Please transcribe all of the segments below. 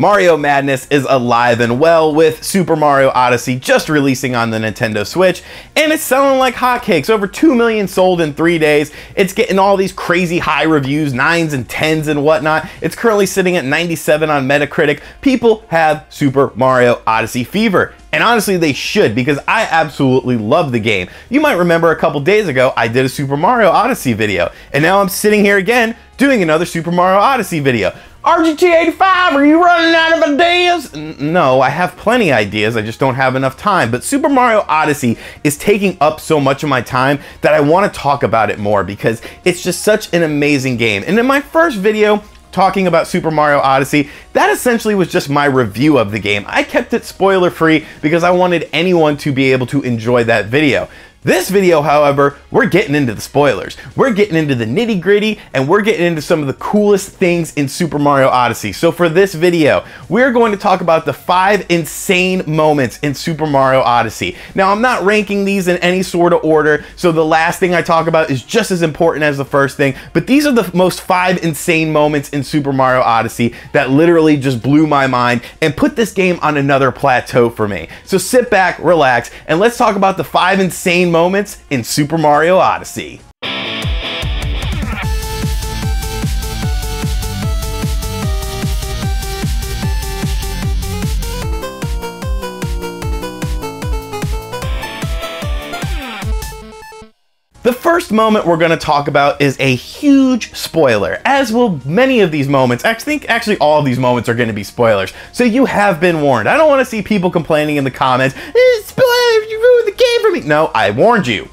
Mario Madness is alive and well with Super Mario Odyssey just releasing on the Nintendo Switch, and it's selling like hotcakes. Over 2 million sold in three days. It's getting all these crazy high reviews, 9s and 10s and whatnot. It's currently sitting at 97 on Metacritic. People have Super Mario Odyssey fever. And honestly, they should because I absolutely love the game. You might remember a couple days ago, I did a Super Mario Odyssey video, and now I'm sitting here again doing another Super Mario Odyssey video. RGT85, are you running out of ideas? no, I have plenty ideas, I just don't have enough time. But Super Mario Odyssey is taking up so much of my time that I want to talk about it more because it's just such an amazing game. And in my first video, talking about Super Mario Odyssey, that essentially was just my review of the game. I kept it spoiler free because I wanted anyone to be able to enjoy that video. This video, however, we're getting into the spoilers. We're getting into the nitty gritty and we're getting into some of the coolest things in Super Mario Odyssey. So for this video, we're going to talk about the five insane moments in Super Mario Odyssey. Now, I'm not ranking these in any sort of order, so the last thing I talk about is just as important as the first thing, but these are the most five insane moments in Super Mario Odyssey that literally just blew my mind and put this game on another plateau for me. So sit back, relax, and let's talk about the five insane moments in Super Mario Odyssey. The first moment we're going to talk about is a huge spoiler, as will many of these moments. I think actually all of these moments are going to be spoilers, so you have been warned. I don't want to see people complaining in the comments, eh, spoilers, you ruined the game for me. No, I warned you.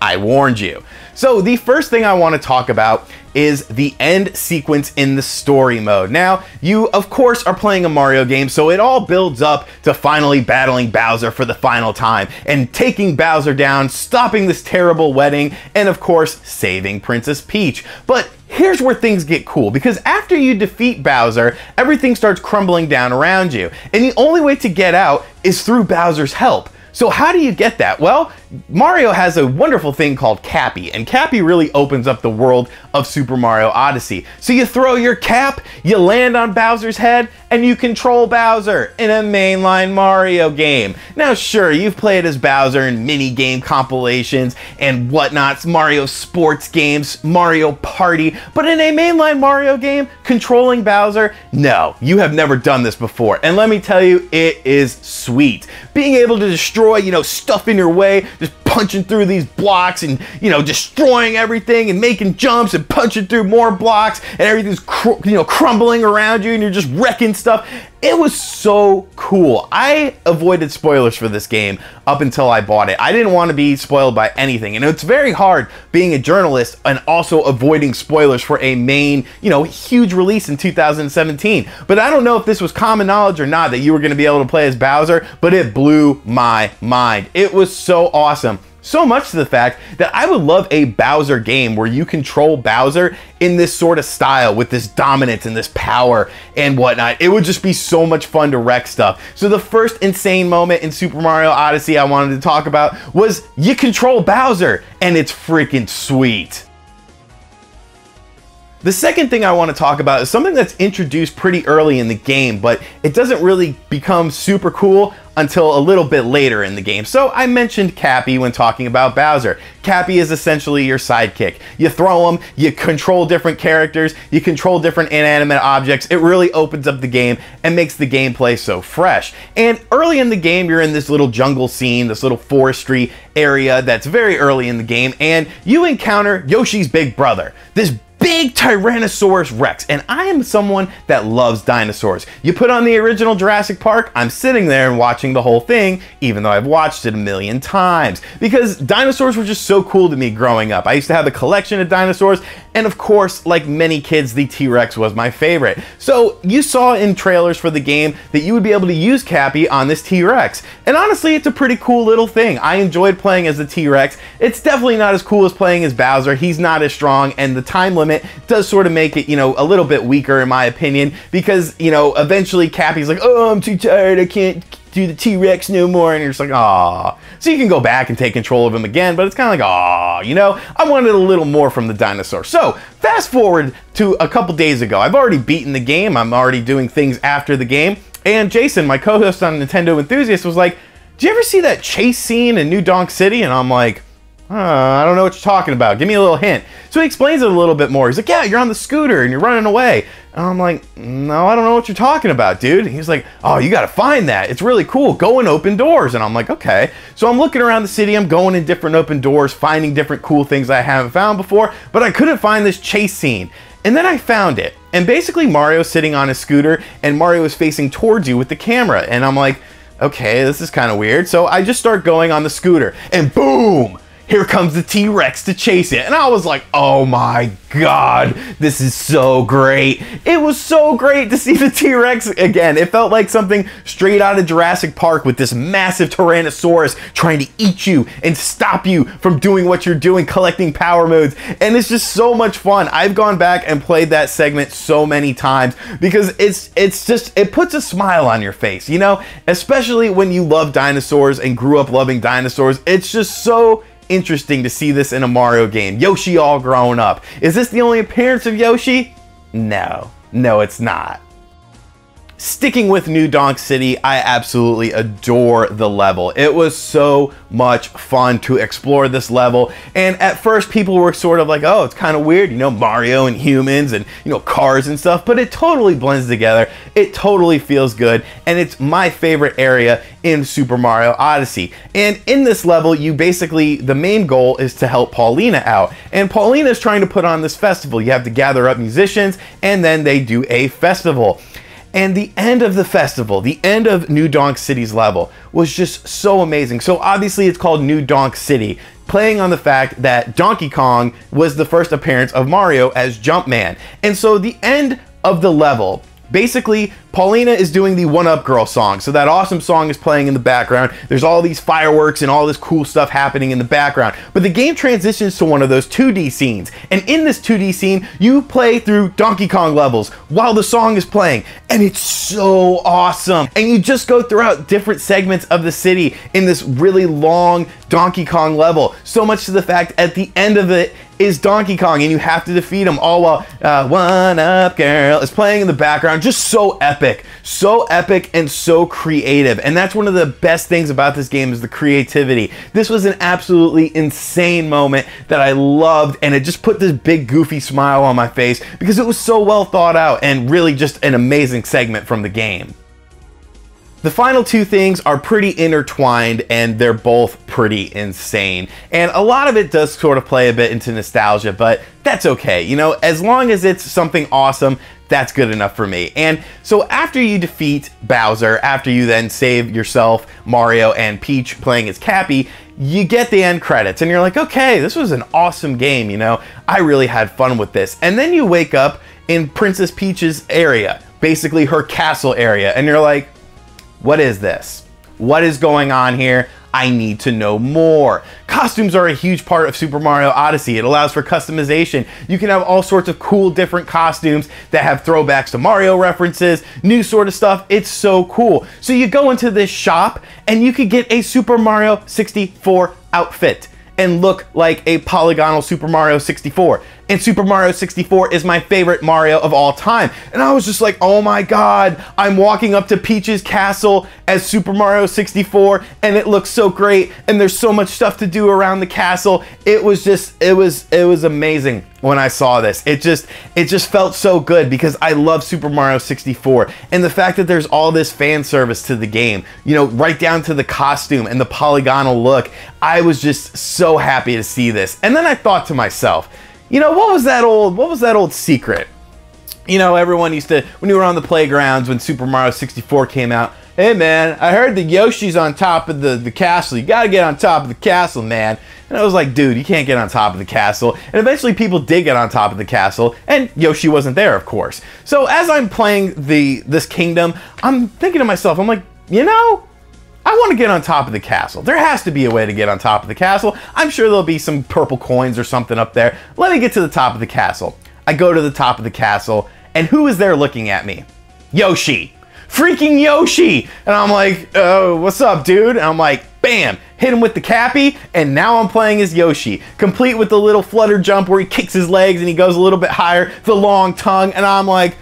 I warned you. So the first thing I want to talk about is the end sequence in the story mode. Now, you of course are playing a Mario game, so it all builds up to finally battling Bowser for the final time and taking Bowser down, stopping this terrible wedding, and of course, saving Princess Peach. But here's where things get cool because after you defeat Bowser, everything starts crumbling down around you. And the only way to get out is through Bowser's help. So how do you get that? Well, Mario has a wonderful thing called Cappy, and Cappy really opens up the world of Super Mario Odyssey. So you throw your cap, you land on Bowser's head, and you control Bowser in a mainline Mario game. Now sure, you've played as Bowser in mini game compilations and whatnots, Mario sports games, Mario Party, but in a mainline Mario game, controlling Bowser, no, you have never done this before. And let me tell you, it is sweet. Being able to destroy, you know, stuff in your way, just punching through these blocks and, you know, destroying everything and making jumps and punching through more blocks and everything's, you know, crumbling around you and you're just wrecking stuff. It was so cool. I avoided spoilers for this game up until I bought it. I didn't want to be spoiled by anything. And it's very hard being a journalist and also avoiding spoilers for a main, you know, huge release in 2017. But I don't know if this was common knowledge or not that you were going to be able to play as Bowser, but it blew my mind. It was so awesome. So much to the fact that I would love a Bowser game where you control Bowser in this sort of style with this dominance and this power and whatnot. It would just be so much fun to wreck stuff. So the first insane moment in Super Mario Odyssey I wanted to talk about was you control Bowser and it's freaking sweet. The second thing I want to talk about is something that's introduced pretty early in the game, but it doesn't really become super cool until a little bit later in the game. So I mentioned Cappy when talking about Bowser. Cappy is essentially your sidekick. You throw him, you control different characters, you control different inanimate objects. It really opens up the game and makes the gameplay so fresh. And early in the game, you're in this little jungle scene, this little forestry area that's very early in the game, and you encounter Yoshi's big brother. This big Tyrannosaurus Rex, and I am someone that loves dinosaurs. You put on the original Jurassic Park, I'm sitting there and watching the whole thing, even though I've watched it a million times, because dinosaurs were just so cool to me growing up. I used to have a collection of dinosaurs, and of course, like many kids, the T-Rex was my favorite. So you saw in trailers for the game that you would be able to use Cappy on this T-Rex, and honestly, it's a pretty cool little thing. I enjoyed playing as the T-Rex. It's definitely not as cool as playing as Bowser. He's not as strong, and the time limit does sort of make it, you know, a little bit weaker in my opinion because, you know, eventually Cappy's like, oh, I'm too tired. I can't do the T-Rex no more. And you're just like, ah. So you can go back and take control of him again, but it's kind of like, ah, you know, I wanted a little more from the dinosaur. So fast forward to a couple days ago. I've already beaten the game. I'm already doing things after the game. And Jason, my co-host on Nintendo Enthusiast, was like, do you ever see that chase scene in New Donk City? And I'm like, uh, I don't know what you're talking about. Give me a little hint. So he explains it a little bit more. He's like, yeah, you're on the scooter and you're running away. And I'm like, no, I don't know what you're talking about, dude. And he's like, oh, you got to find that. It's really cool. Go and open doors. And I'm like, okay. So I'm looking around the city. I'm going in different open doors, finding different cool things I haven't found before, but I couldn't find this chase scene. And then I found it. And basically Mario's sitting on a scooter and Mario is facing towards you with the camera. And I'm like, okay, this is kind of weird. So I just start going on the scooter and boom, here comes the T-Rex to chase it. And I was like, oh my God, this is so great. It was so great to see the T-Rex again. It felt like something straight out of Jurassic Park with this massive Tyrannosaurus trying to eat you and stop you from doing what you're doing, collecting power moons. And it's just so much fun. I've gone back and played that segment so many times because it's it's just, it puts a smile on your face, you know? Especially when you love dinosaurs and grew up loving dinosaurs. It's just so interesting to see this in a Mario game. Yoshi all grown up. Is this the only appearance of Yoshi? No. No, it's not. Sticking with New Donk City, I absolutely adore the level. It was so much fun to explore this level. And at first people were sort of like, oh, it's kind of weird, you know, Mario and humans and, you know, cars and stuff, but it totally blends together. It totally feels good. And it's my favorite area in Super Mario Odyssey. And in this level, you basically, the main goal is to help Paulina out. And Paulina is trying to put on this festival. You have to gather up musicians and then they do a festival. And the end of the festival, the end of New Donk City's level, was just so amazing. So obviously it's called New Donk City, playing on the fact that Donkey Kong was the first appearance of Mario as Jumpman. And so the end of the level Basically, Paulina is doing the One Up Girl song. So that awesome song is playing in the background. There's all these fireworks and all this cool stuff happening in the background. But the game transitions to one of those 2D scenes. And in this 2D scene, you play through Donkey Kong levels while the song is playing. And it's so awesome. And you just go throughout different segments of the city in this really long Donkey Kong level. So much to the fact at the end of it, is Donkey Kong and you have to defeat him all while uh, One Up Girl is playing in the background. Just so epic. So epic and so creative. And that's one of the best things about this game is the creativity. This was an absolutely insane moment that I loved and it just put this big goofy smile on my face because it was so well thought out and really just an amazing segment from the game. The final two things are pretty intertwined and they're both pretty insane. And a lot of it does sort of play a bit into nostalgia, but that's okay. You know, as long as it's something awesome, that's good enough for me. And so after you defeat Bowser, after you then save yourself, Mario, and Peach playing as Cappy, you get the end credits and you're like, okay, this was an awesome game, you know? I really had fun with this. And then you wake up in Princess Peach's area, basically her castle area, and you're like, what is this? What is going on here? I need to know more. Costumes are a huge part of Super Mario Odyssey. It allows for customization. You can have all sorts of cool different costumes that have throwbacks to Mario references, new sort of stuff. It's so cool. So you go into this shop and you could get a Super Mario 64 outfit and look like a polygonal Super Mario 64 and Super Mario 64 is my favorite Mario of all time. And I was just like, oh my god, I'm walking up to Peach's castle as Super Mario 64 and it looks so great and there's so much stuff to do around the castle. It was just, it was, it was amazing when I saw this. It just, it just felt so good because I love Super Mario 64 and the fact that there's all this fan service to the game, you know, right down to the costume and the polygonal look. I was just so happy to see this. And then I thought to myself, you know, what was that old, what was that old secret? You know, everyone used to, when you were on the playgrounds when Super Mario 64 came out, hey man, I heard the Yoshi's on top of the, the castle. You gotta get on top of the castle, man. And I was like, dude, you can't get on top of the castle. And eventually people did get on top of the castle, and Yoshi wasn't there, of course. So as I'm playing the this kingdom, I'm thinking to myself, I'm like, you know, I want to get on top of the castle. There has to be a way to get on top of the castle. I'm sure there'll be some purple coins or something up there. Let me get to the top of the castle. I go to the top of the castle, and who is there looking at me? Yoshi freaking Yoshi. And I'm like, oh, what's up, dude? And I'm like, bam, hit him with the cappy, and now I'm playing as Yoshi, complete with the little flutter jump where he kicks his legs and he goes a little bit higher, the long tongue, and I'm like,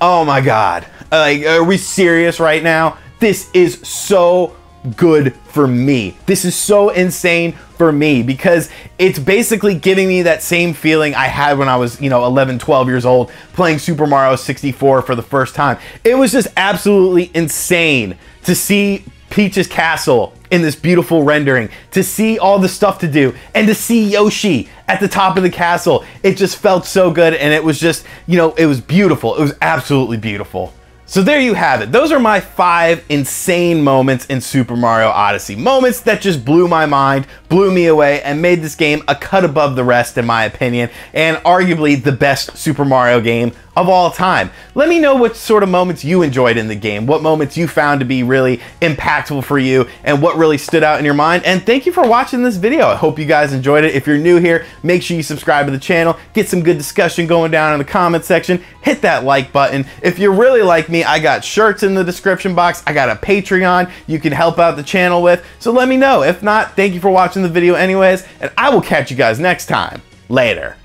oh my god, like, are we serious right now? This is so good for me. This is so insane for me because it's basically giving me that same feeling I had when I was, you know, 11, 12 years old playing Super Mario 64 for the first time. It was just absolutely insane to see Peach's castle in this beautiful rendering, to see all the stuff to do, and to see Yoshi at the top of the castle. It just felt so good, and it was just, you know, it was beautiful. It was absolutely beautiful. So there you have it. Those are my five insane moments in Super Mario Odyssey. Moments that just blew my mind, blew me away, and made this game a cut above the rest, in my opinion, and arguably the best Super Mario game of all time. Let me know what sort of moments you enjoyed in the game, what moments you found to be really impactful for you, and what really stood out in your mind. And thank you for watching this video. I hope you guys enjoyed it. If you're new here, make sure you subscribe to the channel, get some good discussion going down in the comment section, hit that like button. If you're really like me, I got shirts in the description box. I got a Patreon you can help out the channel with. So let me know. If not, thank you for watching the video anyways, and I will catch you guys next time. Later.